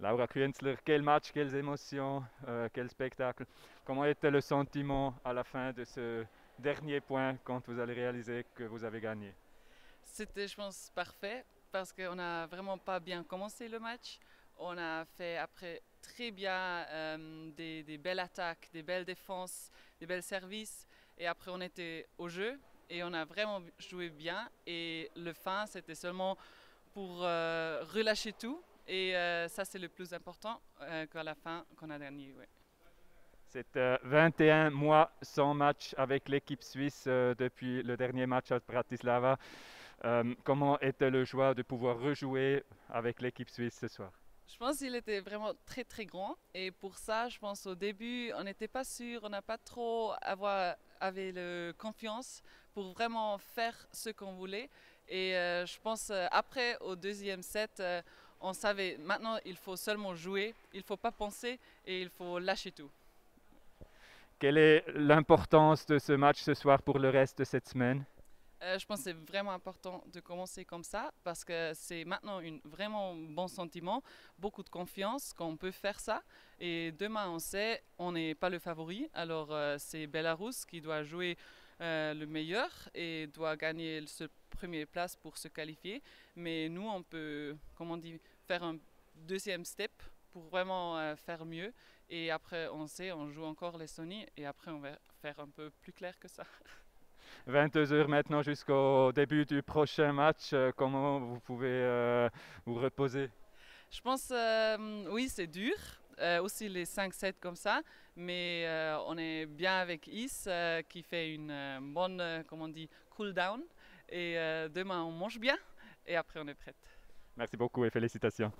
Laura Künzler, quel match, quelles émotions, euh, quel spectacle. Comment était le sentiment à la fin de ce dernier point quand vous allez réaliser que vous avez gagné? C'était, je pense, parfait parce qu'on n'a vraiment pas bien commencé le match. On a fait après très bien euh, des, belles attaques, des belles défenses, des belles services. Et après, on était au jeu et on a vraiment joué bien. Et le fin, c'était seulement pour euh, relâcher tout. Et euh, ça, c'est le plus important euh, qu'à la fin, qu'on a gagné. Ouais. C'est 21 mois sans match avec l'équipe suisse depuis le dernier match à Bratislava. comment était le joie de pouvoir rejouer avec l'équipe suisse ce soir? Je pense qu'il était vraiment très très grand et pour ça, je pense au début, on n'était pas sûr, on n'a pas trop avoir avait le confiance pour vraiment faire ce qu'on voulait. Et euh, je pense euh, après au deuxième set, euh, on savait maintenant il faut seulement jouer, il faut pas penser et il faut lâcher tout. Quelle est l'importance de ce match ce soir pour le reste de cette semaine? Euh, je pense que c'est vraiment important de commencer comme ça parce que c'est maintenant un vraiment bon sentiment, beaucoup de confiance qu'on peut faire ça. Et demain, on sait, on n'est pas le favori. Alors, euh, c'est Belarus qui doit jouer euh, le meilleur et doit gagner ce premier place pour se qualifier. Mais nous, on peut, comment on dit, faire un deuxième step pour vraiment faire mieux. Et après, on sait, on joue encore les Sony et après, on va faire un peu plus clair que ça. 22 heures maintenant jusqu'au début du prochain match. Euh, comment vous pouvez euh, vous reposer? Je pense, euh, oui, c'est dur. Aussi les 5-7 comme ça, mais on est bien avec Is qui fait une bonne, comment on dit, cool down. Et demain on mange bien et après on est prête. Merci beaucoup et félicitations.